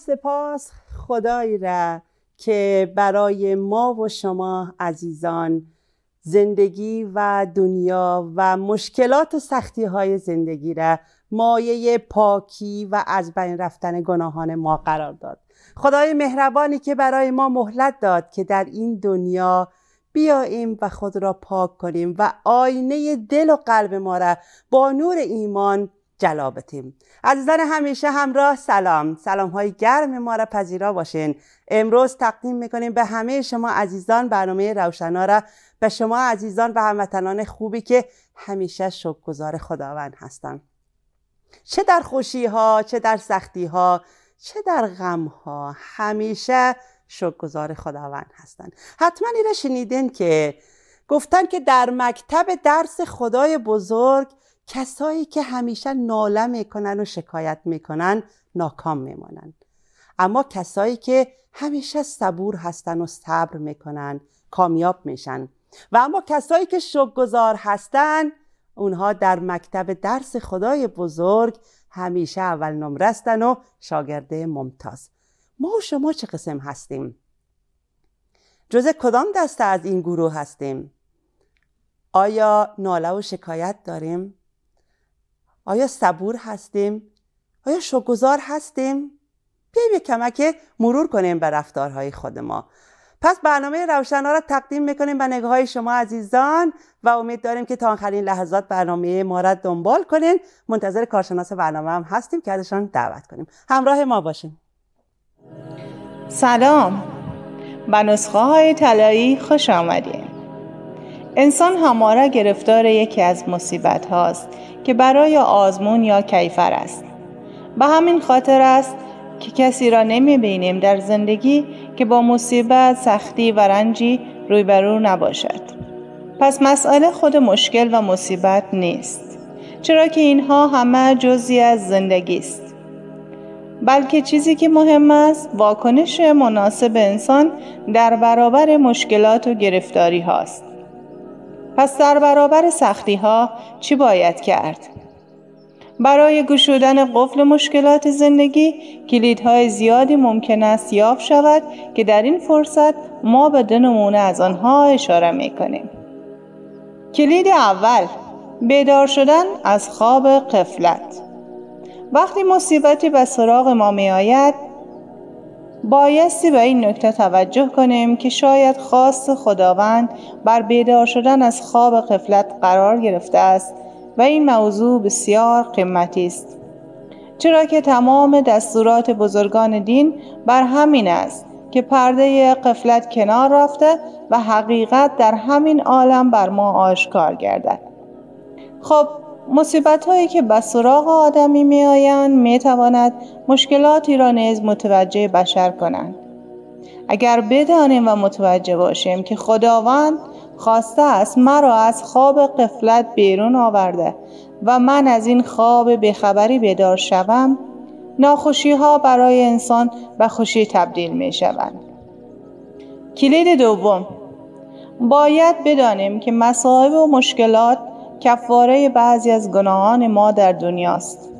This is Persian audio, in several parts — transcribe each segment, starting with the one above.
سپاس. خدایی را که برای ما و شما عزیزان زندگی و دنیا و مشکلات و سختی های زندگی را مایه پاکی و از بین رفتن گناهان ما قرار داد. خدای مهربانی که برای ما مهلت داد که در این دنیا بیاییم و خود را پاک کنیم و آینه دل و قلب ما را با نور ایمان جلا بتیم عزیزان همیشه همراه سلام. سلام های گرم ما را پذیرا باشین. امروز تقدیم می‌کنیم به همه شما عزیزان برنامه روشنا را. به شما عزیزان و هموطنان خوبی که همیشه شکرگزار خداوند هستند چه در خوشی ها چه در سختی ها چه در غم ها همیشه شکرگزار خداوند هستند حتما این شنیدین که گفتن که در مکتب درس خدای بزرگ کسایی که همیشه ناله می‌کنن و شکایت می‌کنن ناکام میمانند. اما کسایی که همیشه صبور هستن و صبر می‌کنن کامیاب میشن. و اما کسایی که شکرگزار هستن اونها در مکتب درس خدای بزرگ همیشه اول نمره و شاگرده ممتاز. ما و شما چه قسم هستیم؟ جز کدام دسته از این گروه هستیم؟ آیا ناله و شکایت داریم؟ آیا صبور هستیم؟ آیا شکرگزار هستیم؟ بیاییم یک کمک مرور کنیم به رفتارهای خود ما. پس برنامه روشنا را تقدیم می‌کنیم به نگاه های شما عزیزان و امید داریم که تا آخرین لحظات برنامه ما را دنبال کنین. منتظر کارشناس برنامه هم هستیم که ازشان دعوت کنیم. همراه ما باشیم سلام. به نسخه های طلایی خوش آمدیم انسان همواره گرفتار یکی از مصیبت هاست که برای آزمون یا کیفر است به همین خاطر است که کسی را نمی بینیم در زندگی که با مصیبت، سختی و رنجی رویبرو نباشد. پس مسئله خود مشکل و مصیبت نیست. چرا که اینها همه جزی از زندگی است. بلکه چیزی که مهم است واکنش مناسب انسان در برابر مشکلات و گرفتاری هاست. پس در برابر سختی ها چی باید کرد؟ برای گشودن قفل مشکلات زندگی کلیدهای زیادی ممکن است یافت شود که در این فرصت ما به دو نمونه از آنها اشاره می کنیم. کلید اول بیدار شدن از خواب قفلت وقتی مصیبتی به سراغ ما می آید بایستی به این نکته توجه کنیم که شاید خواست خداوند بر بیدار شدن از خواب قفلت قرار گرفته است و این موضوع بسیار قیمتی است. چرا که تمام دستورات بزرگان دین بر همین است که پرده قفلت کنار رفته و حقیقت در همین عالم بر ما آشکار گردد. خب مصیبت هایی که به سراغ آدمی می آیند می تواند مشکلاتی را نیز متوجه بشر کنند اگر بدانیم و متوجه باشیم که خداوند خواسته است مرا از خواب قفلت بیرون آورده و من از این خواب بیخبری بیدار شوم ناخوشی ها برای انسان به خوشی تبدیل می شوند. کلید دوم باید بدانیم که مصائب و مشکلات کفاره بعضی از گناهان ما در دنیاست.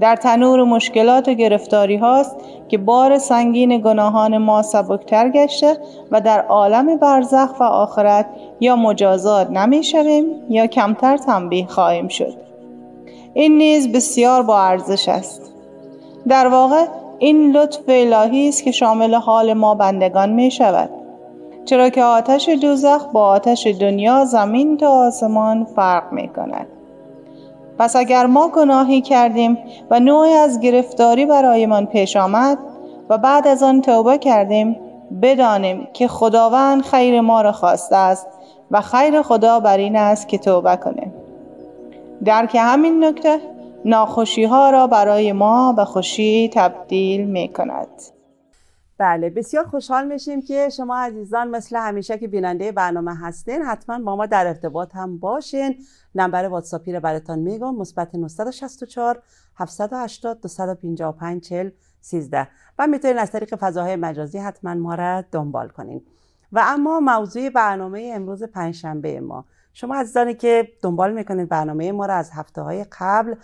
در تنور مشکلات و گرفتاری هاست که بار سنگین گناهان ما سبکتر گشته و در عالم برزخ و آخرت یا مجازات نمی شویم یا کمتر تنبیه خواهیم شد. این نیز بسیار با ارزش است. در واقع این لطف الهی است که شامل حال ما بندگان می شود. چرا که آتش دوزخ با آتش دنیا زمین تا آسمان فرق می کند. پس اگر ما گناهی کردیم و نوعی از گرفتاری برایمان پیش آمد و بعد از آن توبه کردیم بدانیم که خداوند خیر ما را خواسته است و خیر خدا بر این است که توبه کنیم درک همین نکته ناخوشی ها را برای ما به خوشی تبدیل می کند بله بسیار خوشحال میشیم که شما عزیزان مثل همیشه که بیننده برنامه هستین حتما با ما در ارتباط هم باشین. نمبر واتساپی رو براتون میگم مثبت 964 780 255 40 13 و می‌تونین از طریق فضاهای مجازی حتما ما را دنبال کنین. و اما موضوع برنامه امروز پنجشنبه ما. شما عزیزانی که دنبال می‌کنید برنامه ما را از هفته های قبل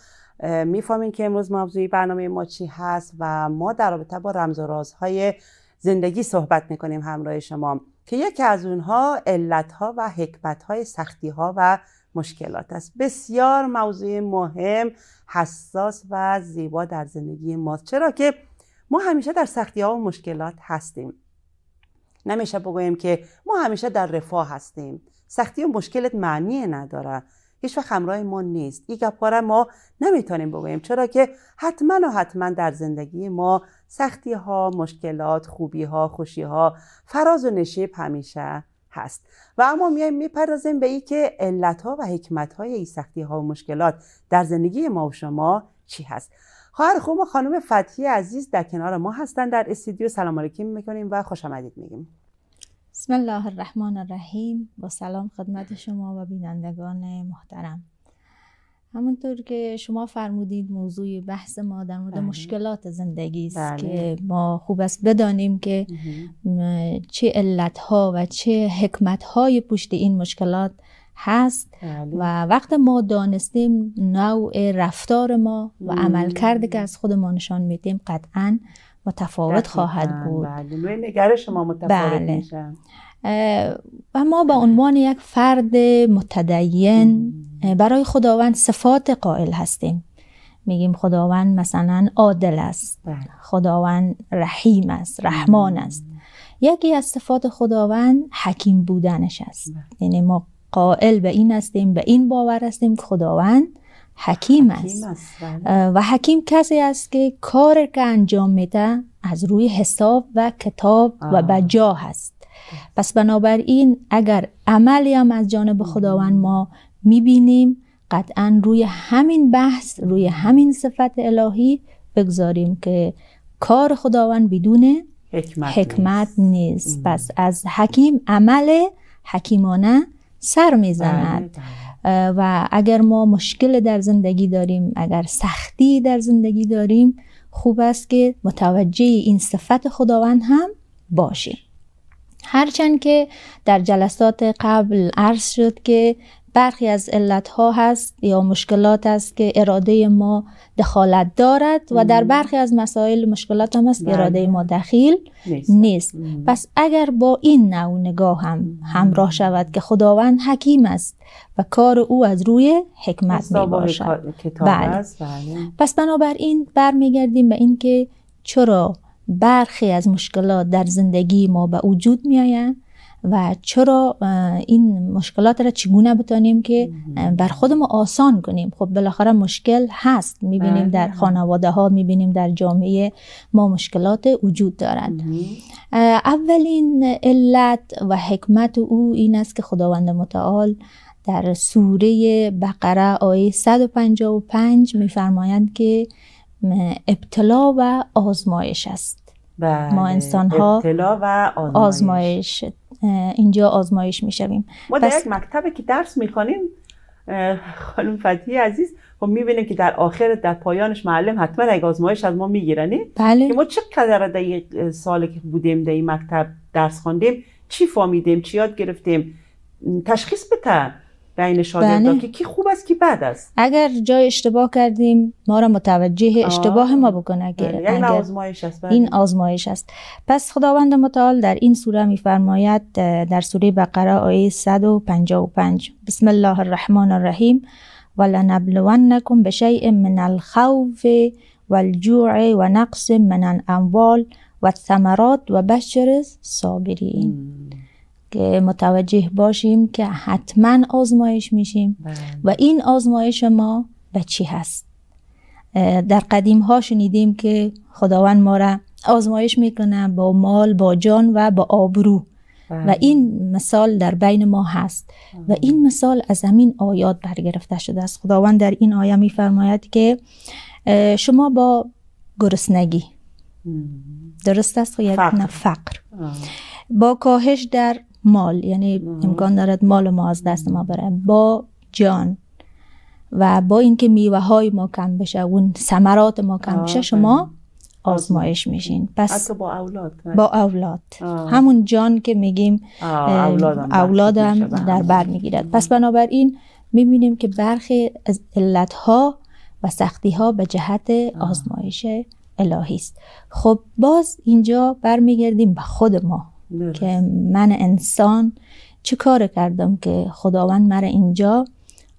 می‌فهمین که امروز موضوعی برنامه ما چی هست و ما در رابطه با رمز و رازهای زندگی صحبت می‌کنیم همراه شما که یکی از اونها علتها و حکمتهای سختیها و مشکلات است. بسیار موضوع مهم حساس و زیبا در زندگی ما چرا که ما همیشه در سختی ها و مشکلات هستیم. نمیشه بگوییم که ما همیشه در رفاه هستیم. سختی و مشکلت معنی نداره. هیچ وقت همراه ما نیست. این گپاره ما نمی‌تونیم بگوییم. چرا که حتما و حتما در زندگی ما سختی ها مشکلات خوبی ها خوشی ها فراز و نشیب همیشه هست. و اما میایم می‌پردازیم به ای که علت ها و حکمت های این سختی ها و مشکلات در زندگی ما و شما چی هست؟ خواهر خوب ما خانم فتحی عزیز در کنار ما هستن در استودیو. سلام علیکم می‌کنیم و خوش آمدید میگیم. بسم الله الرحمن الرحیم با سلام خدمت شما و بینندگان محترم همونطور که شما فرمودید موضوع بحث ما در مورد بله. مشکلات زندگی است بله. که ما خوب است بدانیم که چه علت ها و چه حکمت های پشت این مشکلات هست بله. و وقت ما دانستیم نوع رفتار ما و عمل کرده که از خود ما نشان میدیم قطعا متفاوت خواهد بود. بله نگرش ما متفاوت بله. و ما به عنوان یک فرد متدین برای خداوند صفات قائل هستیم. میگیم خداوند مثلا عادل است. بله. خداوند رحیم است رحمان است. یکی از صفات خداوند حکیم بودنش است. بله. یعنی ما قائل به این هستیم به این باور هستیم که خداوند حکیم, است, بله. و حکیم کسی است که کار که انجام میده از روی حساب و کتاب و بجا هست. پس بنابراین اگر عملی هم از جانب خداوند ما می‌بینیم قطعا روی همین بحث روی همین صفت الهی بگذاریم که کار خداوند بدون حکمت, حکمت نیست. پس از حکیم عمل حکیمانه سر می‌زند. بله. و اگر ما مشکل در زندگی داریم اگر سختی در زندگی داریم خوب است که متوجه این صفت خداوند هم باشیم. هرچند که در جلسات قبل عرض شد که برخی از علتها هست یا مشکلات است که اراده ما دخالت دارد و در برخی از مسائل مشکلات هم است که اراده ما دخیل نیست, پس اگر با این نوع نگاه هم همراه شود که خداوند حکیم است و کار او از روی حکمت می باشد. بله. بله. پس بنابراین برمیگردیم به اینکه چرا برخی از مشکلات در زندگی ما به وجود می آیند و چرا این مشکلات را چگونه بتانیم که بر خود ما آسان کنیم؟ خب بالاخره مشکل هست. می‌بینیم بله. در خانواده ها می‌بینیم در جامعه ما مشکلات وجود دارد اولین علت و حکمت او این است که خداوند متعال در سوره بقره آیه 155 میفرمایند که ابتلا و آزمایش است. بله. ما انسان ها ابتلا و آزمایش, اینجا آزمایش می‌شویم. ما در یک مکتب که درس می‌خوانیم خانم فتحی عزیز خب می‌بینیم که در آخر در پایانش معلم حتما یک آزمایش از ما میگیرنی بله. که ما چقدر در یک سال که بودیم در این مکتب درس خواندیم چی فهمیدیم چی یاد گرفتیم؟ تشخیص بده بین شاگردا بله. که کی خوب است کی بد است اگر جای اشتباه کردیم ما را متوجه اشتباه ما بکنه که بله. این آزمایش است بله. این آزمایش است پس خداوند متعال در این سوره میفرماید در سوره بقره آیه 155 بسم الله الرحمن الرحیم ولنبلونکم بشیء من الخوف والجوع و نقص من الاموال و الثمرات و بشر الصابرین که متوجه باشیم که حتما آزمایش میشیم. بله. و این آزمایش ما به چی هست؟ در قدیم ها شنیدیم که خداوند ما را آزمایش می‌کنه با مال با جان و با آبرو. و بله. این مثال در بین ما هست. و این مثال از همین آیات برگرفته شده است. خداوند در این آیه میفرماید که شما با گرسنگی. درست است؟ یک فقر, فقر. با کاهش در مال یعنی امکان دارد مال ما از دست ما بره. با جان و با اینکه میوه های ما کم بشه اون ثمرات ما کم بشه شما آزمایش میشین. پس حتی با اولاد با اولاد. آه. همون جان که میگیم اولادم اولادم در. بر می‌گیرد. پس بنابراین می‌بینیم که برخی از علتها و سختی ها به جهت آزمایش الهی است. خب باز اینجا برمیگردیم به خود ما. درست. که من انسان چه کار کردم که خداوند مرا اینجا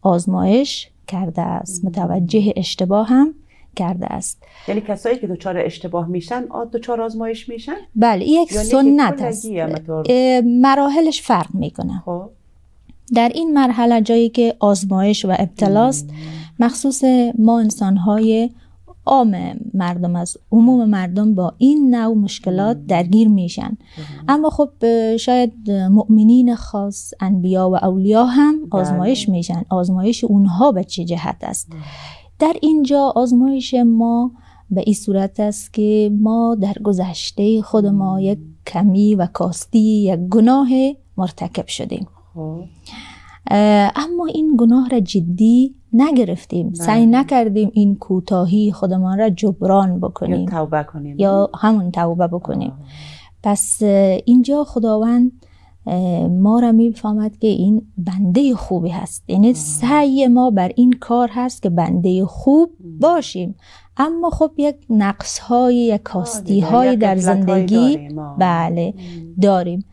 آزمایش کرده است متوجه اشتباه هم کرده است. یعنی کسایی که دچار اشتباه میشن دچار آزمایش میشن؟ بله یک یعنی سنت است. مراحلش فرق می‌کنه. خب. در این مرحله جایی که آزمایش و ابتلاست مخصوص ما انسانهای عام مردم از عموم مردم با این نوع مشکلات درگیر میشن. اما خب شاید مؤمنین خاص انبیا و اولیا هم آزمایش میشن. آزمایش اونها به چه جهت است؟ در اینجا آزمایش ما به این صورت است که ما در گذشته خود ما یک کمی و کاستی یک گناه مرتکب شدیم. خب. اما این گناه را جدی نگرفتیم. سعی نکردیم این کوتاهی خودمان را جبران یا بکنیم توبه کنیم. یا همون توبه بکنیم. پس اه، اینجا خداوند ما را می‌فهمد که این بنده خوبی هست. یعنی سعی ما بر این کار هست که بنده خوب باشیم. اما خب یک نقص های یک کاستی های در زندگی آه. بله داریم.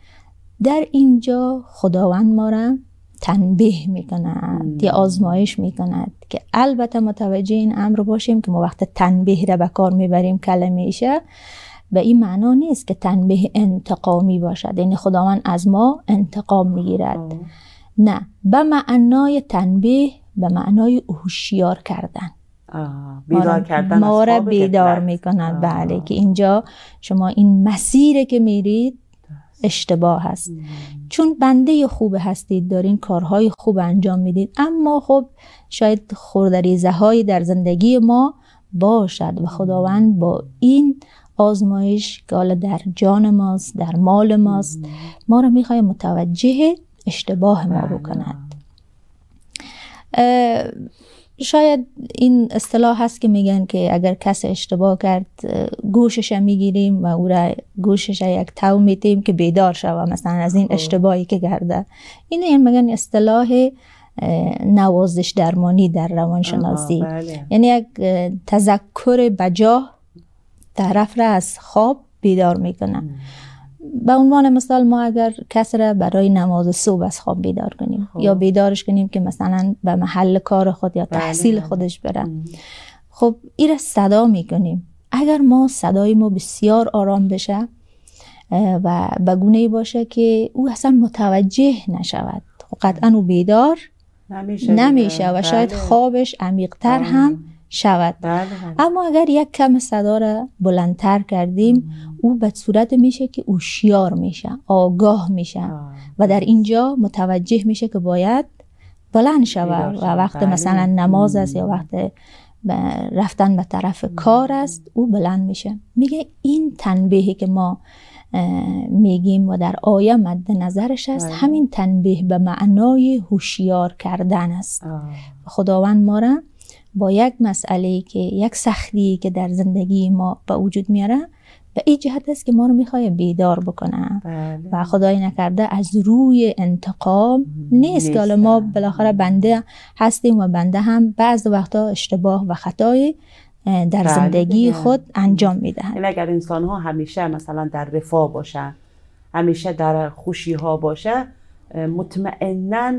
در اینجا خداوند ما را تنبیه می کند یا آزمایش می کند که البته متوجه این امر باشیم که ما وقت تنبیه را به کار می‌بریم کلمهشه به این معنا نیست که تنبیه انتقامی باشد یعنی خداوند از ما انتقام می‌گیرد. نه به معنای تنبیه به معنای هوشیار کردن آه. بیدار را- کردن ما را بیدار. می‌کند. بله که اینجا شما این مسیر که میرید اشتباه هست چون بنده خوب هستید دارین کارهای خوب انجام می‌دید اما خب شاید خوردریزه هایی در زندگی ما باشد و خداوند با این آزمایش که حالا در جان ماست در مال ماست ما را می‌خواد متوجه اشتباه ما بله. بکند شاید این اصطلاح هست که میگن که اگر کس اشتباه کرد گوشش می‌گیریم و او را گوشش یک تو میتیم که بیدار شوه مثلا از این اشتباهی که کرده. این این میگن اصطلاح نوازش درمانی در روانشناسی. بله. یعنی یک تذکر بجاه طرف را از خواب بیدار می‌کنه. به عنوان مثال ما اگر کس را برای نماز صبح از خواب بیدار کنیم یا بیدارش کنیم که مثلا به محل کار خود یا بله، تحصیل بله. خودش بره خب این را صدا می‌کنیم اگر ما صدای ما بسیار آرام بشه و به گونه باشه که او اصلا متوجه نشود خب قطعا او بیدار نمیشه نمیشه. و شاید بله. خوابش عمیقتر هم شود بله بله. اما اگر یک کم صدا را بلندتر کردیم او به صورت میشه که هوشیار میشه آگاه میشه آه. و در اینجا متوجه میشه که باید بلند شود و. وقت بله. مثلا نماز است یا وقت رفتن به طرف کار است او بلند میشه میگه این تنبیهی که ما میگیم و در آیه مد نظرش است بله. همین تنبیه به معنای هوشیار کردن است آه. خداوند ما را با یک مسئله که یک سختی که در زندگی ما به وجود میاره به این جهت است که ما رو می‌خواد بیدار بکنه بله. و خدای نکرده از روی انتقام نیست که حالا ما. بالاخره بنده هستیم و بنده هم بعض وقتا اشتباه و خطای در بله زندگی دیگه. خود انجام می‌دهند یعنی اگر انسان ها همیشه مثلا در رفاه باشن همیشه در خوشی ها باشه مطمئنا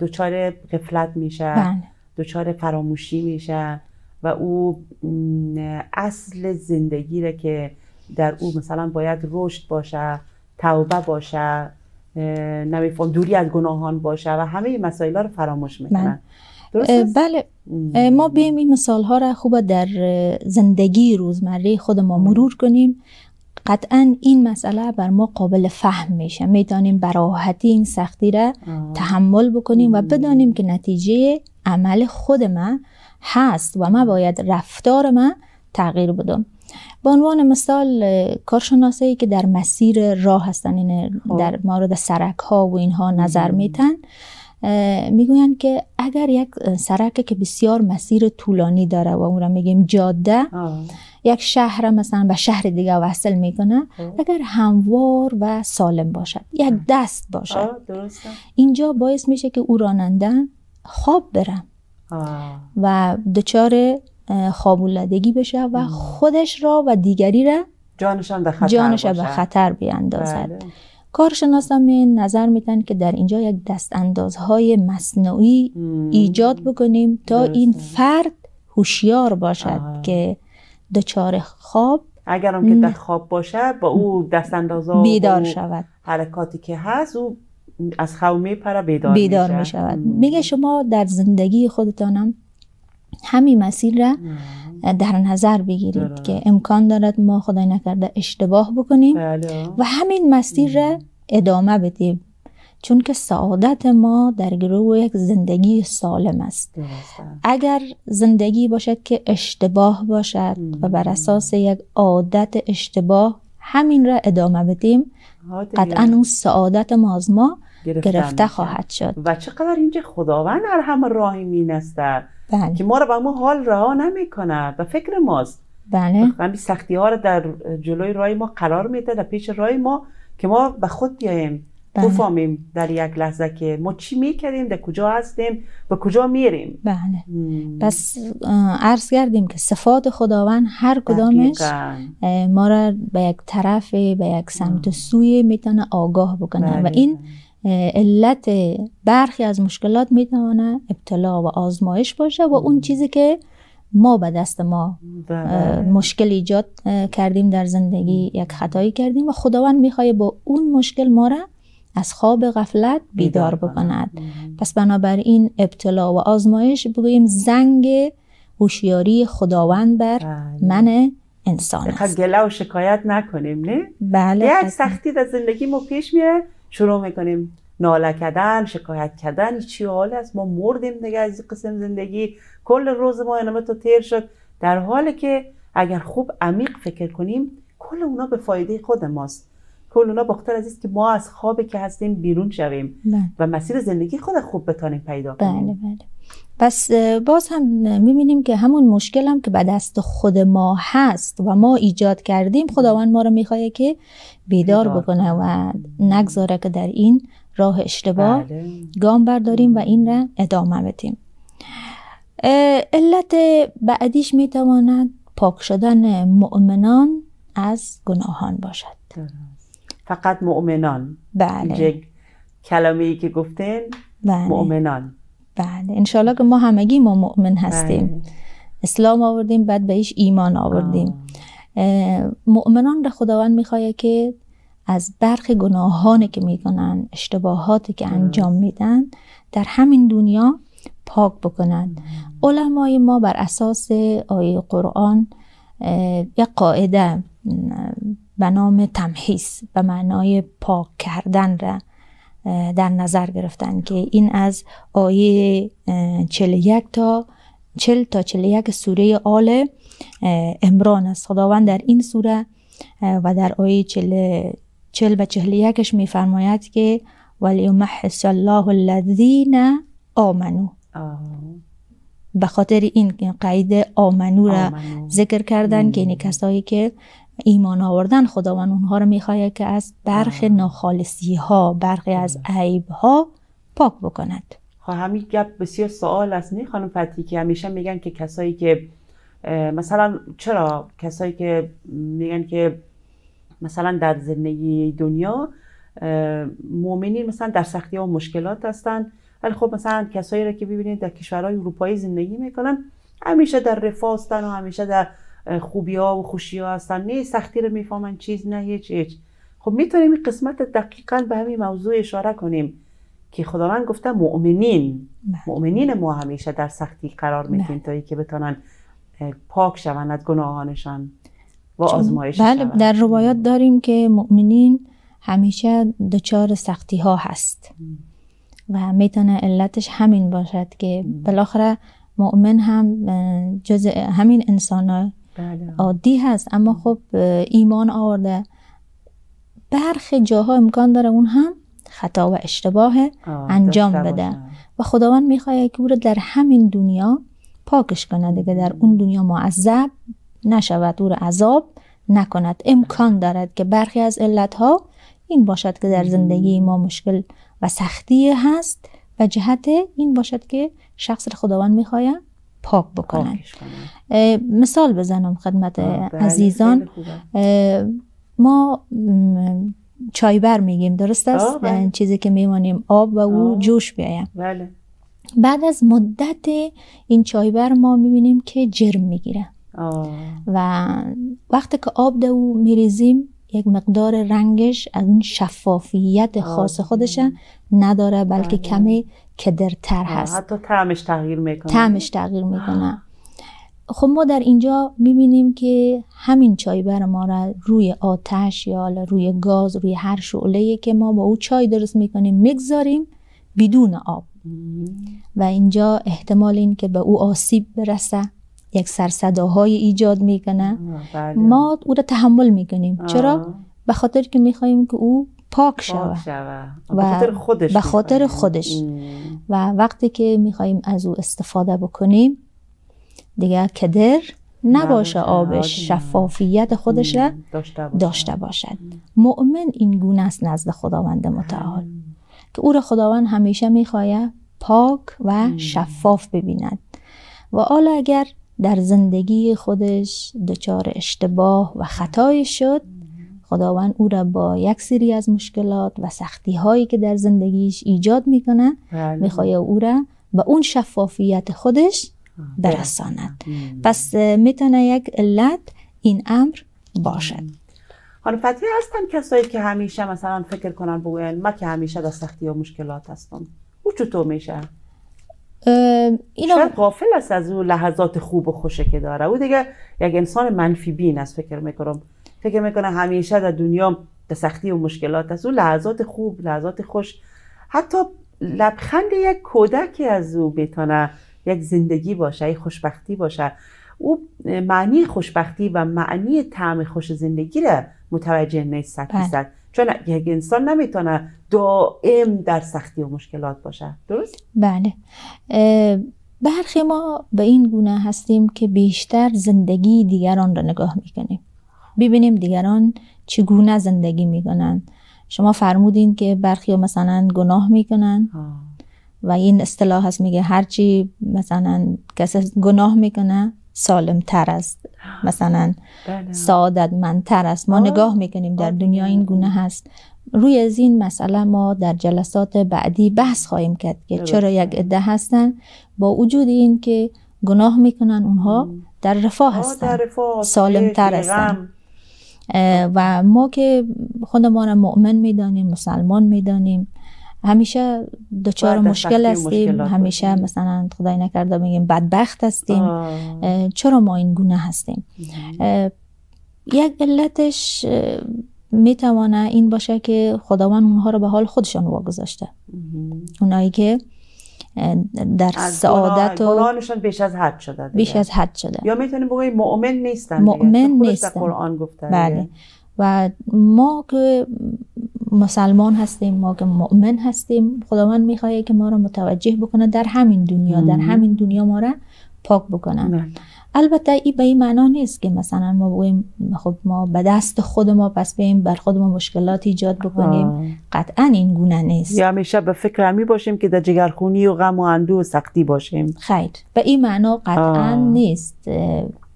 دچار غفلت میشه بله دچار فراموشی میشه و او اصل زندگی را که در او مثلا باید رشد باشه توبه باشه نمیفهم دوری از گناهان باشه و همه مسائل رو فراموش می‌کنن؟ بله. ما بیایم این مثال ها را خوب در زندگی روزمره خود ما مرور کنیم. قطعا این مسئله بر ما قابل فهم میشه می‌تونیم براحتی این سختی را. تحمل بکنیم و بدانیم که نتیجه عمل خود ما هست و ما باید رفتار ما تغییر بدم به عنوان مثال اه، کارشناسایی که در مسیر راه هستن این خب. در مورد سرک ها و اینها نظر میتن می‌گویند که اگر یک سرک که بسیار مسیر طولانی داره و اون را میگیم جاده یک شهر مثلا به شهر دیگه وصل می‌کنه اگر هموار و سالم باشد یک دست باشد. اینجا باعث میشه که او راننده خواب بره و دچار خوابولدگی بشه و خودش را و دیگری را جانشان به خطر, جانش به خطر بیاندازد. بله. کارشناسان نظر میتن که در اینجا یک دست اندازهای مصنوعی ایجاد بکنیم تا این فرد هوشیار باشد که دچار خواب اگر هم که در خواب باشه با او دست اندازها بیدار شود. حرکاتی که هست او از خواب میپره بیدار, بیدار می شود میگه شما در زندگی خودتانم همین مسیر را در نظر بگیرید که امکان دارد ما خدای نکرده اشتباه بکنیم بله. و همین مسیر را ادامه بدیم. چون که سعادت ما در گروه یک زندگی سالم است. اگر زندگی باشد که اشتباه باشد و بر اساس یک عادت اشتباه همین را ادامه بدیم قطعا اون سعادت ما از ما گرفته خواهد شد. و چقدر اینجا خداوند ارحم راهیمین است. بله. که ما رو به ما حال رها نمی‌کنه به فکر ماست. بله. همین سختی ها رو در جلوی رای ما قرار میده در پیش رای ما که ما به خود بیاییم بله. بفهمیم در یک لحظه که ما چی می‌کردیم در کجا هستیم به کجا میریم. بله. پس عرض کردیم که صفات خداوند هر کدامش ما را به یک طرف به یک سمت سوی می‌تونه آگاه بکنه. و بله. این علت برخی از مشکلات می‌تونه ابتلا و آزمایش باشه و اون چیزی که ما به دست ما بله. مشکل ایجاد کردیم در زندگی یک خطایی کردیم و خداوند می‌خواد با اون مشکل ما را از خواب غفلت بیدار بکند. پس بنابراین ابتلا و آزمایش بگوییم زنگ هوشیاری خداوند بر بله. من انسان است. گله و شکایت نکنیم نه؟ بله یک سختی در زندگی ما پیش میاد شروع می‌کنیم. ناله کردن شکایت کردن چی حال است؟ ما مردیم دیگه از قسم زندگی. کل روز ما اینمه تو تیر شد. در حالی که اگر خوب عمیق فکر کنیم کل اونا به فایده خود ماست. کل اونا بخاطر از که ما از خوابی که هستیم بیرون شویم بله. و مسیر زندگی خود خوب بتانیم پیدا کنیم. بله بله. پس باز هم می‌بینیم که همون مشکل هم که به دست خود ما هست و ما ایجاد کردیم خداوند ما رو می‌خواه که بیدار بکنه و نگذاره که در این راه اشتباه بله. گام برداریم و این را ادامه بدیم. علت بعدیش می‌تواند پاک شدن مؤمنان از گناهان باشد. فقط مؤمنان. بله. کلمه که گفتین بله. مؤمنان. بله. انشالله که ما همگی ما مؤمن هستیم. بله. اسلام آوردیم بعد بهش ایمان آوردیم. مؤمنان را خداوند می‌خواه که از برخی گناهانی که می‌کنن اشتباهاتی که انجام میدن در همین دنیا پاک بکنند. علمای ما بر اساس آیه قرآن یک قاعده به نام تمحیص به معنای پاک کردن را در نظر گرفتن که این از آیه 41 تا 40 تا 41 سوره آل امران است. خداوند در این سوره و در آیه 40 چل و چهل یکش میفرماید که ولیمحص الله الذین آمنو به خاطر این قید آمنو را ذکر کردن که این کسایی که ایمان آوردن خداوند اونها رو می‌خواهد که از برخ ناخالصی ها برخی از عیب ها پاک بکند. خب همین گپ بسیار سوال است. نه خانم فتی که همیشه میگن که کسایی که مثلا چرا کسایی که میگن که مثلا در زندگی دنیا مؤمنین مثلا در سختی ها و مشکلات هستند ولی خب مثلا کسایی را که ببینید در کشورهای اروپایی زندگی می‌کنن همیشه در رفاه هستن و همیشه در خوبی ها و خوشی ها هستن. نه سختی رو می‌فهمن چیز نه هیچ هیچ. خب می‌تونیم این قسمت دقیقا به همین موضوع اشاره کنیم که خداوند گفته مؤمنین. بله. مؤمنین ما همیشه در سختی قرار. می‌تونیم تا که بتونن پاک شوند از گناهانشان و آزمایش بله در روایات داریم که مؤمنین همیشه دچار سختی ها هست و می‌تونه علتش همین باشد که بالاخره مؤمن هم جز همین انسان بله. عادی هست اما خب ایمان آورده. برخی جاها امکان داره اون هم خطا و اشتباه انجام بده. و خداوند می‌خواد که او را در همین دنیا پاکش کند دیگه در اون دنیا معذب نشود او را عذاب نکند. امکان دارد که برخی از علتها این باشد که در زندگی ما مشکل و سختی هست و جهت این باشد که شخص خداوند می‌خواید پاک بکنن. مثال بزنم خدمت بله، عزیزان. ما چایبر میگیم درست است؟ بله. چیزی که میمانیم آب و او جوش بیایم. بله. بعد از مدت این چایبر ما می‌بینیم که جرم می‌گیره. و وقتی که آب دو میریزیم یک مقدار رنگش از اون شفافیت خاص خودش نداره بلکه بله. کمی کدرتر هست. حتی تعمش تغییر می‌کنه. تعمش تغییر می‌کنه. خب ما در اینجا می‌بینیم که همین چای بر ما را روی آتش یا روی گاز روی هر شعله که ما با او چای درست می‌کنیم می‌گذاریم بدون آب. و اینجا احتمال این که به او آسیب برسه. یک سرصداهای ایجاد می‌کنه. بله. ما او را تحمل می‌کنیم. چرا؟ به خاطر که می‌خواهیم که او پاک شود. و خاطر خودش به خاطر خودش. و وقتی که می‌خواهیم از او استفاده بکنیم دیگه کدر نباشه آبش. شفافیت خودش را داشته باشد. مؤمن این گونه است نزد خداوند متعال. که او را خداوند همیشه می‌خواهد پاک و شفاف ببیند. و حالا اگر در زندگی خودش دچار اشتباه و خطای شد. خداوند او را با یک سری از مشکلات و سختی هایی که در زندگیش ایجاد می‌کنه بله. می‌خواه او را به اون شفافیت خودش برساند. پس می‌تونه یک علت این امر باشد. حالا فتوی هستن کسایی که همیشه مثلا فکر کنن بگوین ما که همیشه در سختی و مشکلات هستم. او چطور میشه؟ اینو شاید غافل است از اون لحظات خوب و خوشه که داره. او دیگه یک انسان منفی بین است فکر می‌کنم. فکر می‌کنه همیشه در دنیا در سختی و مشکلات است. او لحظات خوب لحظات خوش. حتی لبخند یک کودکی از او بتانه یک زندگی باشه یک خوشبختی باشه. او معنی خوشبختی و معنی طعم خوش زندگی را متوجه نیست صد چون یک انسان نمی‌تونه دائم در سختی و مشکلات باشه. درست؟ بله. برخی ما به این گونه هستیم که بیشتر زندگی دیگران را نگاه می‌کنیم. ببینیم دیگران چگونه زندگی می‌کنن شما فرمودین که برخی مثلا گناه می‌کنن و این اصطلاح هست میگه هرچی مثلا کسی گناه می‌کنه سالم تر است مثلا بله. سعادت است. ما نگاه می‌کنیم در دنیا این گونه هست. روی از این مسئله ما در جلسات بعدی بحث خواهیم کرد که چرا یک عده هستن با وجود این که گناه می‌کنن اونها در رفاه هستن. سالم تر هستن. و ما که خودمان مؤمن می‌دانیم مسلمان می‌دانیم همیشه دچار مشکل هستیم. همیشه مثلا خدای نکرده میگیم بدبخت هستیم. چرا ما این گونه هستیم؟ یک علتش می‌توانه این باشه که خداوند اونها رو به حال خودشان واگذاشته. اونایی که در سعادت و بیش از حد شده بیش از حد شده. یا می‌تونیم بگوییم مؤمن نیستن مؤمن نیستن. قرآن گفته بله. و ما که مسلمان هستیم ما که مؤمن هستیم. خداوند می‌خواد که ما را متوجه بکنه در همین دنیا در همین دنیا ما را پاک بکنه. بله. البته این به این معنا نیست که مثلا ما بگویم خب ما به دست خود ما پس بیم بر خود ما مشکلات ایجاد بکنیم. قطعا این گونه نیست. یا همیشه به فکر همی باشیم که در جگرخونی و غم و اندو و سختی باشیم. خیر. به این معنا قطعا نیست.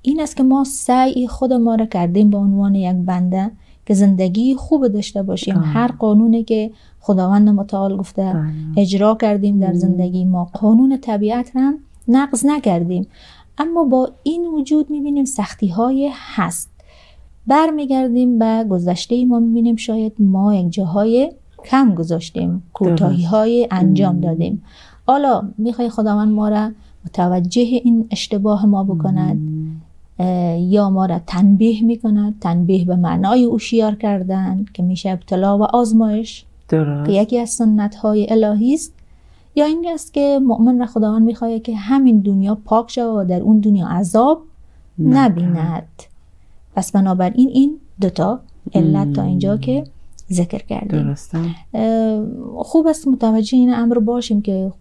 این است که ما سعی خود ما را کردیم به عنوان یک بنده که زندگی خوب داشته باشیم. هر قانونی که خداوند متعال گفته بله. اجرا کردیم در زندگی ما. قانون طبیعت هم نقض نکردیم. اما با این وجود می‌بینیم سختی های هست. برمیگردیم به گذشته ما می‌بینیم شاید ما یک جاهای کم گذاشتیم کوتاهی های انجام دادیم. حالا می‌خوای خداوند ما را متوجه این اشتباه ما بکند؟ یا ما را تنبیه می‌کند تنبیه به معنای اوشیار کردن که میشه ابتلا و آزمایش درست. که یکی از سنت های الهی است. یا این است که مؤمن را خداوند می‌خواد که همین دنیا پاک شود و در اون دنیا عذاب نبیند. پس بنابراین این دوتا علت تا اینجا که ذکر کردیم. درسته. خوب است متوجه این امر باشیم که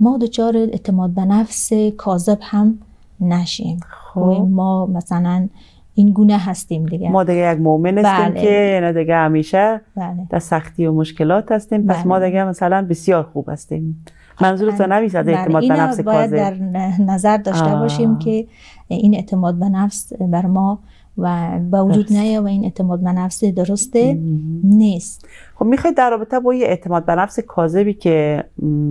ما دچار اعتماد به نفس کاذب هم نشیم خب. ما مثلا این گونه هستیم دیگه ما دیگه یک مؤمن هستیم بله. که یعنی دیگه همیشه بله. در سختی و مشکلات هستیم پس ما بله. دیگه مثلا بسیار خوب هستیم منظور تو نمیشه از اعتماد به نفس باید در نظر داشته باشیم که این اعتماد به نفس بر ما و با وجود نیا و این اعتماد به نفس درسته؟ نیست. خب می‌خواید در رابطه با این اعتماد به نفس کاذبی که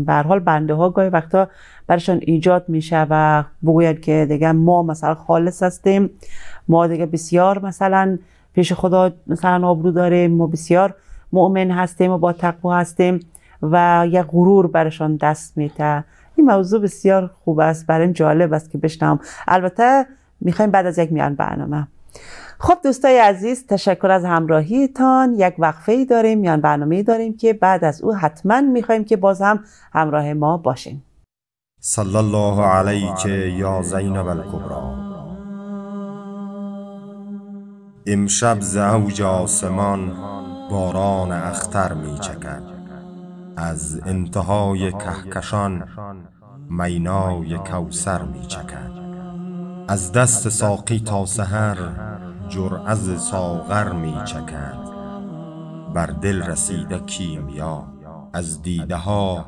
به حال بنده ها گاهی وقتا برشان ایجاد میشه و بگوید که دیگه ما مثلا خالص هستیم ما دیگه بسیار مثلا پیش خدا مثلا آبرو داریم ما بسیار مؤمن هستیم و با تقوا هستیم و یک غرور برشان دست میته این موضوع بسیار خوب است برای جالب است که بشنم البته می‌خوایم بعد از یک میان برنامه. خب دوستای عزیز تشکر از همراهیتان. یک وقفه ای داریم میان برنامه داریم که بعد از او حتما می‌خوایم که باز هم همراه ما باشیم. صلی الله علیک یا زینب الکبرا امشب ز اوج آسمان باران اختر می چکد. از انتهای کهکشان مینای کوسر می چکد. از دست ساقی تا سحر از ساغر می چکد. بر دل رسیده کیمیا از دیده ها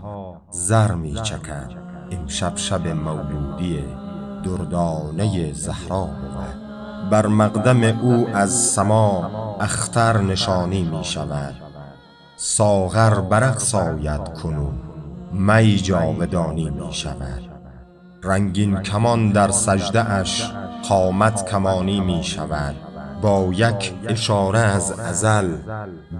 زر می چکد. امشب شب مولودی دردانه زهرا بود. بر مقدم او از سما اختر نشانی می شود. ساغر برق ساید کنون می جاودانی می شود. رنگین کمان در سجده اش قامت کمانی می شود با یک اشاره از ازل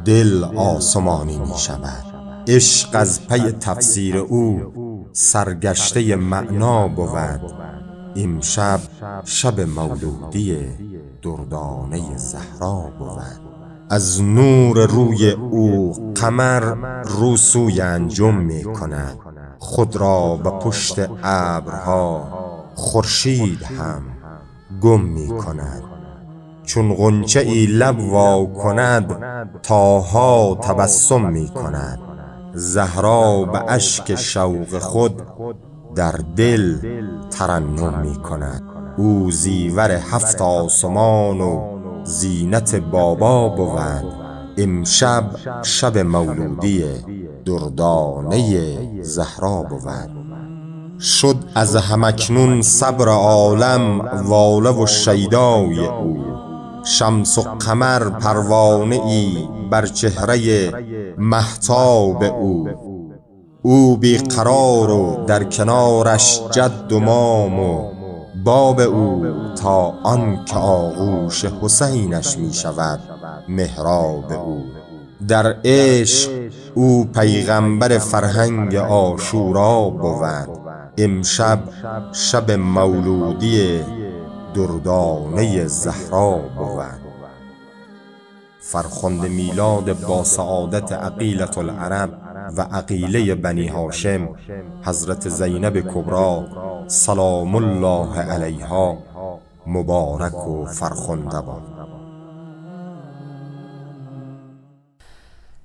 دل آسمانی می شود عشق از پی تفسیر او سرگشته معنا بود. امشب شب مولودی دردانه زهرا بود. از نور روی او قمر رو سوی انجم می کند خود را به پشت ابرها خورشید هم گم می کند. چون غنچه ای لب وا کند تاها تبسم می کند. زهرا به اشک شوق خود در دل ترنم می کند. او زیور هفت آسمان و زینت بابا بود. امشب شب مولودی دردانه زهرا بود. شد از همکنون صبر عالم واله و شیدای او. شمس و قمر پروانه ای بر چهره محتاب او. او بیقرار و در کنارش جد و مام و باب او تا آن که آغوش حسینش می شود محراب او. در عشق او پیغمبر فرهنگ آشورا بود. امشب شب مولودی دردانه زهرا بود. فرخند میلاد با سعادت عقیلت العرب و عقیله بنی هاشم حضرت زینب کبرا سلام الله علیها مبارک و فرخنده باد.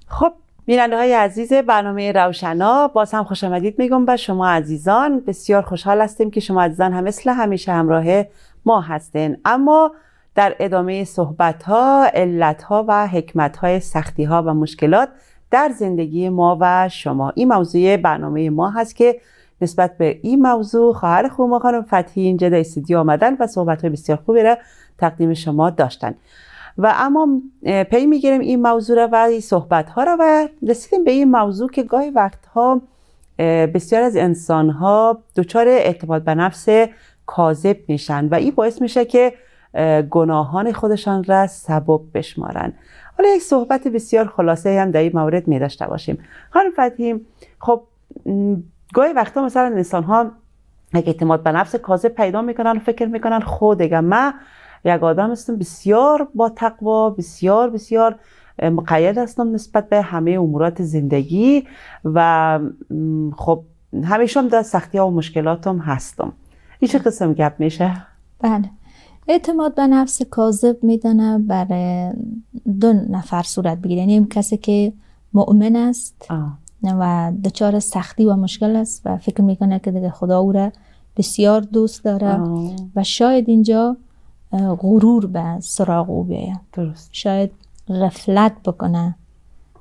خب بیننده های عزیز برنامه روشنا باز هم خوش آمدید میگم به شما عزیزان. بسیار خوشحال هستیم که شما عزیزان هم مثل همیشه همراه ما هستین. اما در ادامه صحبت ها علت ها و حکمت های سختی ها و مشکلات در زندگی ما و شما. این موضوع برنامه ما هست که نسبت به این موضوع خواهر خوب خانم فتحی اینجا در استودیو آمدن و صحبت های بسیار خوبی را تقدیم شما داشتن. و اما پی می‌گیریم این موضوع را و این صحبت ها را و رسیدیم به این موضوع که گاهی وقتها بسیار از انسان ها دچار اعتماد به نفس کاذب میشن و این باعث میشه که گناهان خودشان را سبب بشمارن. حالا یک صحبت بسیار خلاصه هم در این مورد می داشته باشیم. خانم فتحیم خب گاهی وقتا مثلا انسان ها یک اعتماد به نفس کاذب پیدا می‌کنن فکر می‌کنن خود دیگه من یک آدم هستم بسیار با تقوا بسیار بسیار مقید هستم نسبت به همه امورات زندگی و خب همیشه هم در سختی ها و مشکلاتم هستم. این چه قسم گپ میشه؟ بله. اعتماد به نفس کاذب میدانه برای دو نفر صورت بگیره. یعنی کسی که مؤمن است و دچار سختی و مشکل است و فکر می‌کنه که دیگه خدا او را بسیار دوست داره و شاید اینجا غرور به سراغ او بیاید. درست. شاید غفلت بکنه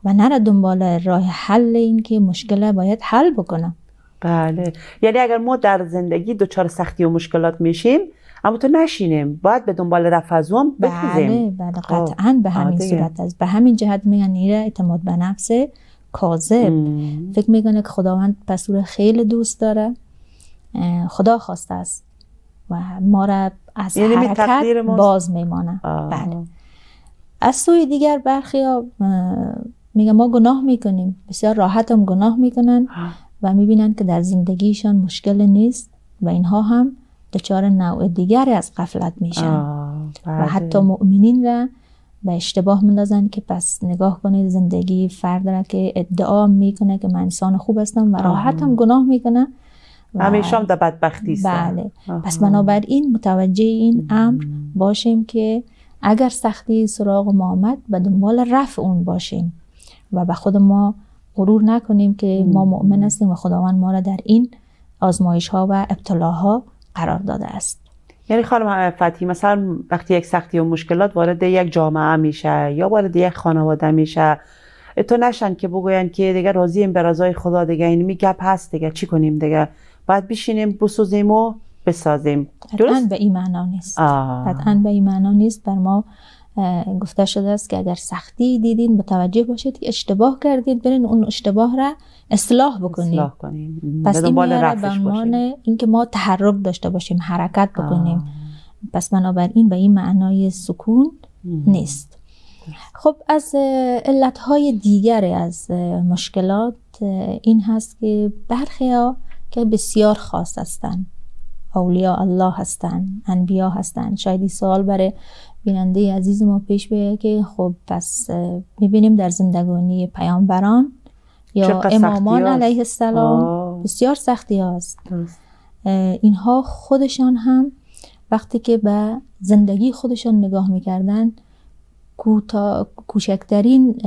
و نره دنبال راه حل این که مشکل باید حل بکنه. بله. یعنی اگر ما در زندگی دچار سختی و مشکلات میشیم اما تو نشینیم. باید به دنبال رفع از اون بله بله قطعا به همین صورت است. به همین جهت میگن ایره اعتماد به نفس کاذب. فکر می‌کنه که خداوند پس خیلی دوست داره. خدا خواسته است. و ما را از یعنی حرکت باز میمانه بله. از سوی دیگر برخی ها میگه ما گناه می‌کنیم. بسیار راحت هم گناه می‌کنن و می‌بینن که در زندگیشان مشکل نیست و اینها هم دچار نوع دیگری از غفلت میشن. و. حتی مؤمنین را به اشتباه مندازن که پس نگاه کنید زندگی فرد را که ادعا می‌کنه که من انسان خوب هستم و راحت هم گناه می‌کنه همیشه هم در بدبختی است. بله. پس بنابراین متوجه این امر باشیم که اگر سختی سراغ ما آمد به دنبال رفع اون باشیم و به خود ما غرور نکنیم که ما مؤمن هستیم و خداوند ما را در این آزمایش ها و ابتلاها قرار داده است. یعنی خانم فتحی مثلا وقتی یک سختی و مشکلات وارد یک جامعه میشه یا وارد یک خانواده میشه تو نشن که بگوین که دیگه راضیم به رضای خدا دیگه این می گپ هست دیگه چی کنیم دیگه؟ باید بشینیم بسوزیم و بسازیم. قطعا به این معنا نیست. قطعا به این معنا نیست. بر ما گفته شده است که اگر سختی دیدین متوجه باشید که اشتباه کردید برین اون اشتباه را اصلاح بکنید اصلاح کنیم پس این میاره به عنوان اینکه ما تحرک داشته باشیم حرکت بکنیم. پس بنابراین به این معنای سکون نیست. خب از علتهای دیگر از مشکلات این هست که برخی ها که بسیار خاص هستند. اولیاء الله هستند انبیا هستند. شاید این سوال برای بیننده عزیز ما پیش بیه که خب پس می‌بینیم در زندگانی پیامبران یا امامان علیه السلام بسیار سختی هست اینها خودشان هم وقتی که به زندگی خودشان نگاه می‌کردن کوچکترین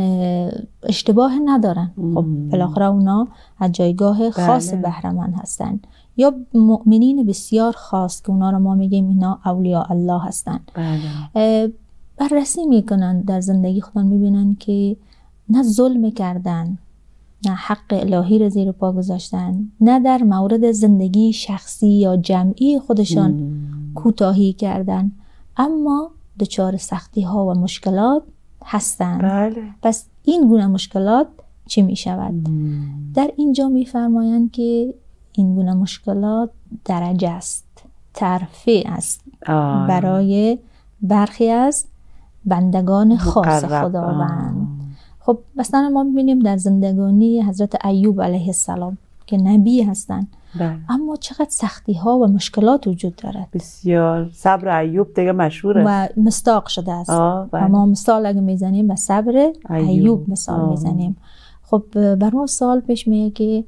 اشتباه ندارن. خب بالاخره اونا از جایگاه خاص بله. بهرمند هستن. یا مؤمنین بسیار خاص که اونا رو ما میگیم اینا اولیاء الله هستن. بله. بررسی می‌کنن در زندگی خودان می‌بینن که نه ظلم کردن نه حق الهی رو زیر پا گذاشتن نه در مورد زندگی شخصی یا جمعی خودشان کوتاهی کردن. اما دچار سختی ها و مشکلات هستند. بله. پس این گونه مشکلات چی می شود در اینجا میفرمایند که این گونه مشکلات درجه است ترفیع است. برای برخی از بندگان خاص خداوند. خب مثلا ما می‌بینیم در زندگانی حضرت ایوب علیه السلام. که نبی هستند بله. اما چقدر سختی ها و مشکلات وجود دارد. بسیار. صبر ایوب دیگه مشهوره. و مستاق شده است. بله. ما مثال اگه می‌زنیم به صبر ایوب, مثال می‌زنیم. خب بر ما سال پیش میگه که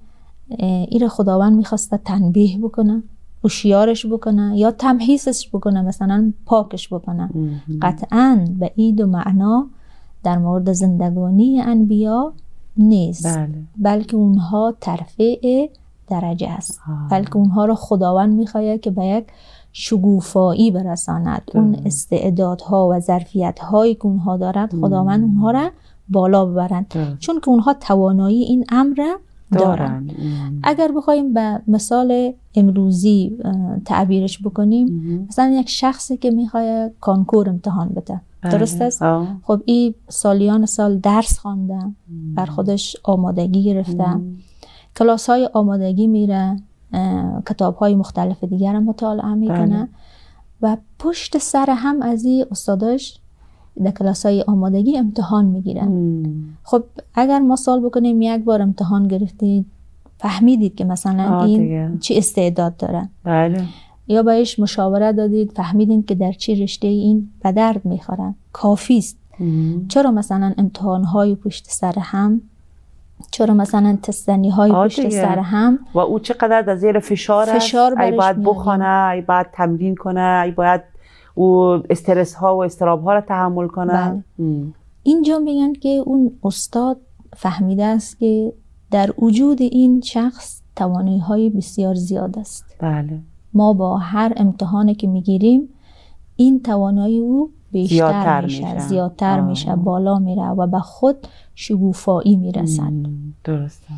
ایره خداوند می‌خواسته تنبیه بکنه هوشیارش بکنه یا تمحیصش بکنه مثلا پاکش بکنه. قطعا به اید و معنا در مورد زندگانی انبیا نیست. بله. بلکه اونها ترفیع درجه است. بلکه اونها رو خداوند می‌خواهد که به یک شگوفایی برساند. اون استعدادها و ظرفیت که اونها دارد خداوند اونها را بالا ببرند. چون که اونها توانایی این امر دارن. اگر بخوایم به مثال امروزی تعبیرش بکنیم مثلا یک شخصی که می‌خواد کانکور امتحان بده. بله. درست است؟ خب این سالیان سال درس خوانده بر خودش آمادگی گرفته. کلاس های آمادگی میره کتاب های مختلف دیگر مطالعه می‌کنه. بله. و پشت سر هم از این استاداش در کلاس های آمادگی امتحان می‌گیرن. خب اگر ما سال بکنیم یک بار امتحان گرفتید فهمیدید که مثلا این چی استعداد داره بله. یا بهش مشاوره دادید فهمیدید که در چی رشته این به درد می‌خورن. کافی است. چرا مثلا امتحان های پشت سر هم؟ چرا مثلا تستنی های پشت سر هم؟ و او چقدر در زیر فشار فشار ای باید بخونه ای باید تمرین کنه ای باید او استرس ها و استراب ها را تحمل کنه بله. اینجا میگن که اون استاد فهمیده است که در وجود این شخص توانایی های بسیار زیاد است. بله. ما با هر امتحانی که می‌گیریم این توانایی او بیشتر زیادتر میشه میشه. زیادتر آه. میشه بالا میره و به خود شگوفایی می‌رسد. مم. درسته.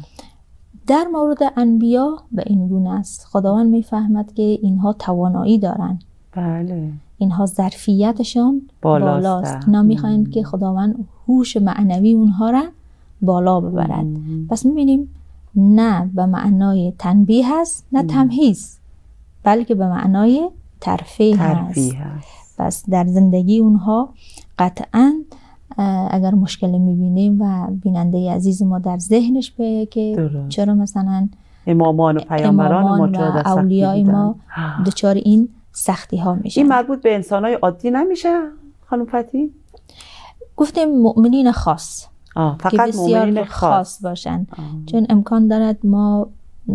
در مورد انبیا به این گونه است. خداوند می‌فهمد که اینها توانایی دارند. بله. اینها ظرفیتشان بالاست. بالاست اینا می‌خواهند که خداوند هوش معنوی اونها را بالا ببرد مم. پس می‌بینیم نه به معنای تنبیه هست نه تمهیز بلکه به معنای ترفیه هست هست پس در زندگی اونها قطعا اگر مشکل می‌بینیم و بیننده عزیز ما در ذهنش به که درست. چرا مثلا امامان و پیامبران ما و اولیای؟ ما دچار این سختی ها میشن. این مربوط به انسانهای عادی نمیشه خانم فتی؟ گفتیم مؤمنین خاص آه که فقط بسیار مؤمنین خاص. خاص باشن. آه. چون امکان دارد ما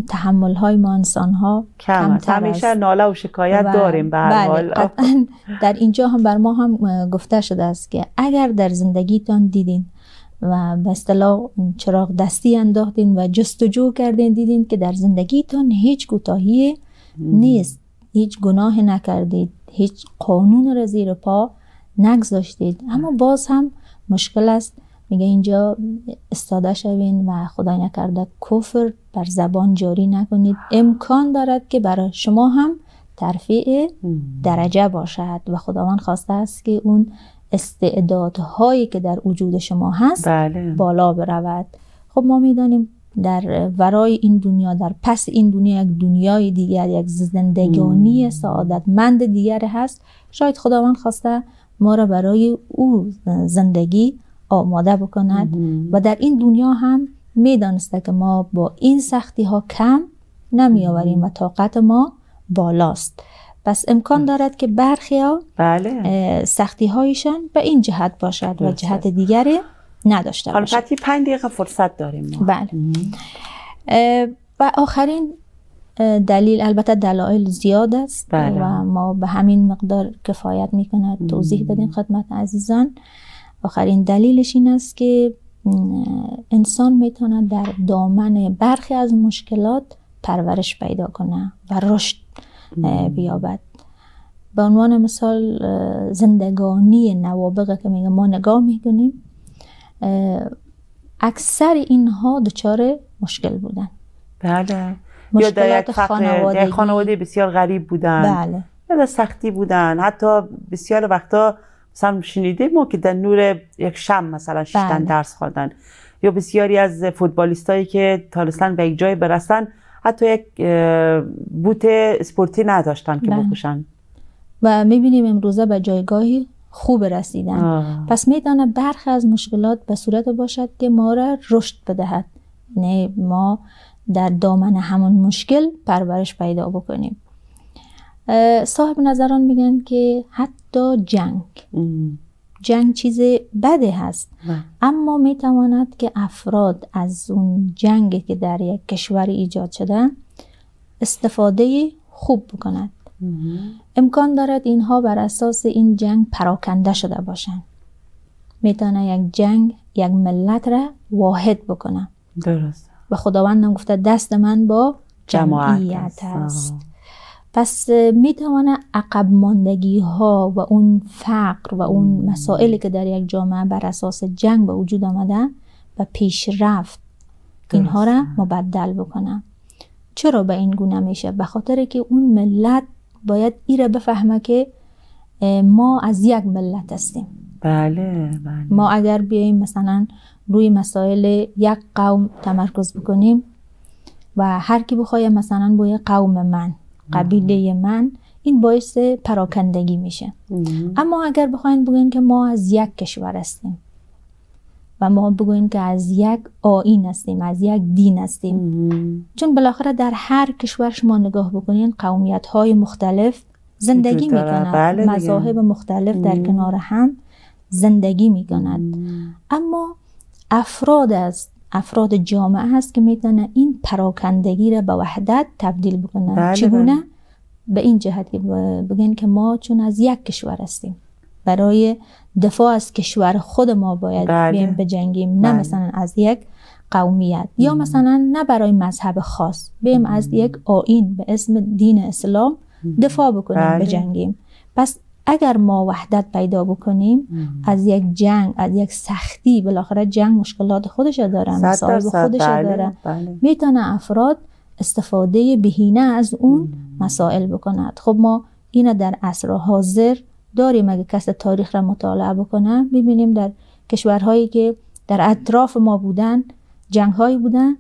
تحمل های ما انسان ها کم همیشه. ناله و شکایت و داریم به هر بله، حال. در اینجا هم بر ما هم گفته شده است که اگر در زندگیتان دیدین و به اصطلاح چراغ دستی انداختین و جستجو کردین دیدین که در زندگیتان هیچ کوتاهی نیست. هیچ گناه نکردید هیچ قانون را زیر پا نگذاشتید. اما باز هم مشکل است. میگه اینجا استاده شوین و خدای نکرده کفر بر زبان جاری نکنید. امکان دارد که برای شما هم ترفیع درجه باشد و خداوند خواسته است که اون استعدادهایی که در وجود شما هست بله. بالا برود. خب ما می‌دانیم در ورای این دنیا در پس این دنیا یک دنیای دیگر یک زندگانی سعادتمند دیگر هست. شاید خداوند خواسته ما را برای او زندگی آماده بکند و در این دنیا هم می‌دانسته که ما با این سختی ها کم نمی آوریم و طاقت ما بالاست. پس امکان دارد که برخی ها بله. سختی هایشان به این جهت باشد و. جهت دیگری نداشته باشد فتی پنج دقیقه فرصت داریم ما. بله. و آخرین دلیل البته دلایل زیاد است بله. و ما به همین مقدار کفایت می‌کند توضیح دادیم خدمت عزیزان. آخرین دلیلش این است که انسان می‌تواند در دامن برخی از مشکلات پرورش پیدا کنه و رشد بیابد. به عنوان مثال زندگانی نوابغه که میگه ما نگاه می‌کنیم. اکثر اینها دچار مشکل بودن. بله. یا در مشکلات یک. یک خانواده بسیار غریب بودن. بله. یا در سختی بودن. حتی بسیار وقتا مثلا شنیده ما که در نور یک شم مثلا شیشتن بله. درس خواندن یا بسیاری از فوتبالیستایی که تالستان به یک جای برسن حتی یک بوت اسپورتی نداشتن که بله. بپوشن و می‌بینیم امروزه به جایگاهی خوب رسیدن آه. پس می‌تونه برخی از مشکلات به صورت باشد که ما را رشد بدهد نه ما در دامن همون مشکل پرورش پیدا بکنیم صاحب نظران میگن که حتی جنگ ام. جنگ چیز بده هست بله. اما می‌تواند که افراد از اون جنگ که در یک کشور ایجاد شده استفاده خوب بکنند امکان دارد اینها بر اساس این جنگ پراکنده شده باشند. می‌تونه یک جنگ یک ملت را واحد بکنه درست. و خداوندم گفته دست من با جماعت جمعیت است. پس می‌تونه عقب ماندگی ها و اون فقر و اون مسائلی که در یک جامعه بر اساس جنگ به وجود آمده و پیشرفت اینها را مبدل بکنه چرا به این گونه میشه؟ به خاطر که اون ملت باید ای را بفهمه که ما از یک ملت هستیم. بله بله. ما اگر بیایم مثلا روی مسائل یک قوم تمرکز بکنیم و هر کی بخواد مثلا با یک قوم من قبیله من این باعث پراکندگی میشه. ام. اما اگر بخواین بگوین که ما از یک کشور هستیم. و ما بگوییم که از یک آیین هستیم از یک دین هستیم ام. چون بالاخره در هر کشور شما نگاه بکنین قومیت های مختلف زندگی. می‌کنند بله. مذاهب مختلف در مم. کنار هم زندگی می‌کنند اما افراد از افراد جامعه هست که می‌تونه این پراکندگی را به وحدت تبدیل بکنن بله، چگونه بله. به این جهت بگن که ما چون از یک کشور هستیم برای دفاع از کشور خود ما باید بله. بیایم بجنگیم نه بله. مثلا از یک قومیت یا مثلا نه برای مذهب خاص بیم از یک آین به اسم دین اسلام دفاع بکنیم بله. بجنگیم پس اگر ما وحدت پیدا بکنیم از یک جنگ از یک سختی بالاخره جنگ مشکلات خودش داره مصائب درصد. خودش بله، داره بله. می‌تونه افراد استفاده بهینه از اون مسائل بکند خب ما این در عصر حاضر داریم اگه کس تاریخ را مطالعه بکنه ببینیم در کشورهایی که در اطراف ما بودن جنگ هایی بودن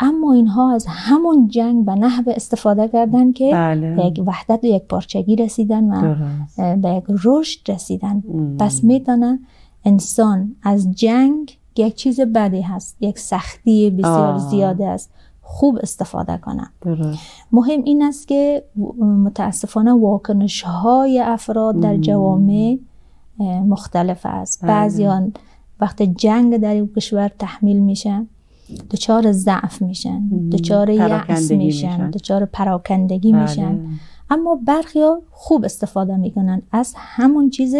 اما اینها از همون جنگ به نحو استفاده کردن که بله. به یک وحدت و یک پارچگی رسیدن و درست. به یک رشد رسیدن ام. پس می‌تونه انسان از جنگ یک چیز بدی هست یک سختی بسیار آه. زیاده است خوب استفاده کنه درست. مهم این است که متاسفانه واکنش های افراد در جوامع مختلف است. بله. بعضیان وقت جنگ در این کشور تحمیل میشن دچار ضعف میشن دچار یأس پراکندگی میشن میشن. دچار پراکندگی میشن. بله. اما برخی خوب استفاده می‌کنن. از همون چیز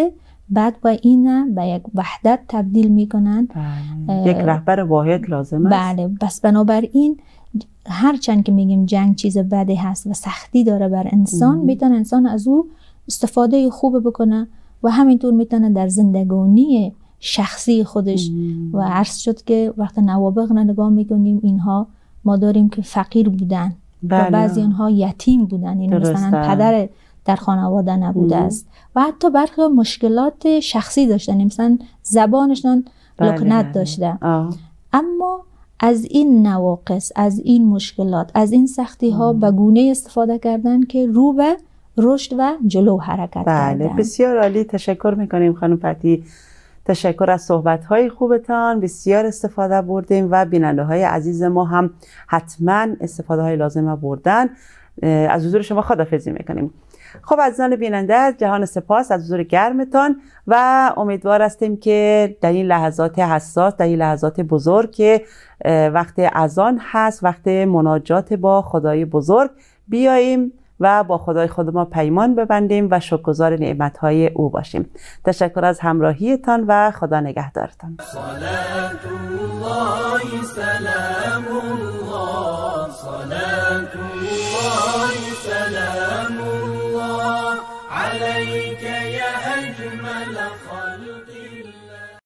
بعد با این به یک وحدت تبدیل می‌کنن. بله. یک رهبر واحد لازم است. بله. بس بنابراین هرچند که میگیم جنگ چیز بدی هست و سختی داره بر انسان می‌تونه انسان از او استفاده خوب بکنه و همینطور می‌تونه در زندگانی شخصی خودش و عرض شد که وقت نوابق نگاه می‌کنیم اینها ما داریم که فقیر بودن و بله. بعضی آنها یتیم بودن این مثلا درسته. پدر در خانواده نبوده است و حتی برخی مشکلات شخصی داشتن مثلا زبانشان بله، لکنت بله. داشته آه. اما از این نواقص از این مشکلات از این سختی ها به گونه استفاده کردن که رو به رشد و جلو حرکت بله کردن. بسیار عالی تشکر می‌کنیم خانم فتی. تشکر از صحبت های خوبتان بسیار استفاده بردیم و بیننده های عزیز ما هم حتما استفاده های لازم بردن. از حضور شما خدافزی می‌کنیم. خب عزیزان بیننده از جهان سپاس از حضور گرمتان و امیدوار هستیم که در این لحظات حساس در این لحظات بزرگ که وقت اذان هست وقت مناجات با خدای بزرگ بیاییم و با خدای خود ما پیمان ببندیم و شکرگزار نعمتهای او باشیم. تشکر از همراهیتان و خدا نگهدارتان.